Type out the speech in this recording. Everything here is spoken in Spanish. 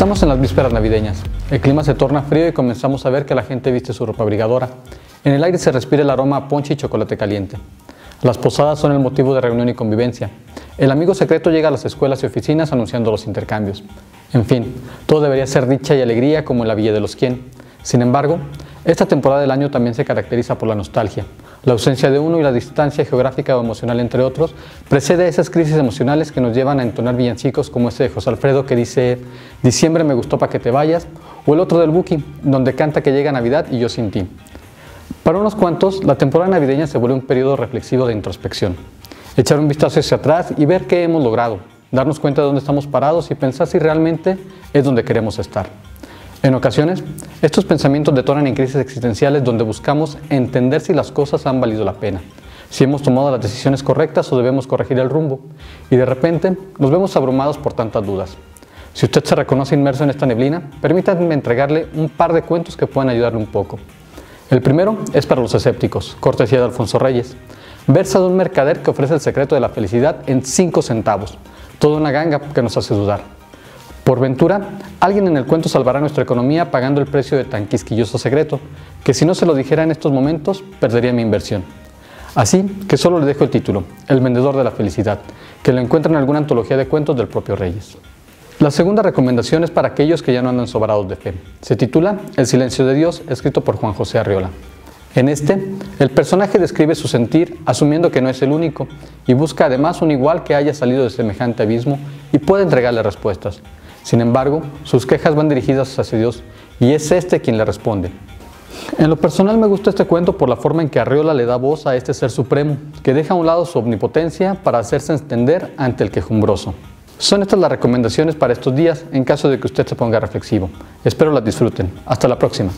Estamos en las vísperas navideñas. El clima se torna frío y comenzamos a ver que la gente viste su ropa abrigadora. En el aire se respira el aroma a ponche y chocolate caliente. Las posadas son el motivo de reunión y convivencia. El amigo secreto llega a las escuelas y oficinas anunciando los intercambios. En fin, todo debería ser dicha y alegría como en la Villa de los Quien. Sin embargo, esta temporada del año también se caracteriza por la nostalgia. La ausencia de uno y la distancia geográfica o emocional, entre otros, precede a esas crisis emocionales que nos llevan a entonar villancicos como ese de José Alfredo que dice Diciembre me gustó para que te vayas, o el otro del Buki, donde canta que llega Navidad y yo sin ti. Para unos cuantos, la temporada navideña se vuelve un periodo reflexivo de introspección. Echar un vistazo hacia atrás y ver qué hemos logrado, darnos cuenta de dónde estamos parados y pensar si realmente es donde queremos estar. En ocasiones, estos pensamientos detonan en crisis existenciales donde buscamos entender si las cosas han valido la pena, si hemos tomado las decisiones correctas o debemos corregir el rumbo, y de repente nos vemos abrumados por tantas dudas. Si usted se reconoce inmerso en esta neblina, permítanme entregarle un par de cuentos que pueden ayudarle un poco. El primero es para los escépticos, cortesía de Alfonso Reyes. Versa de un mercader que ofrece el secreto de la felicidad en 5 centavos, toda una ganga que nos hace dudar. Por ventura, alguien en el cuento salvará nuestra economía pagando el precio de tan quisquilloso secreto, que si no se lo dijera en estos momentos, perdería mi inversión. Así que solo le dejo el título, El vendedor de la felicidad, que lo encuentra en alguna antología de cuentos del propio Reyes. La segunda recomendación es para aquellos que ya no andan sobrados de fe. Se titula El silencio de Dios, escrito por Juan José Arriola. En este, el personaje describe su sentir asumiendo que no es el único y busca además un igual que haya salido de semejante abismo y pueda entregarle respuestas. Sin embargo, sus quejas van dirigidas hacia Dios y es este quien le responde. En lo personal me gusta este cuento por la forma en que Arriola le da voz a este ser supremo, que deja a un lado su omnipotencia para hacerse entender ante el quejumbroso. Son estas las recomendaciones para estos días en caso de que usted se ponga reflexivo. Espero las disfruten. Hasta la próxima.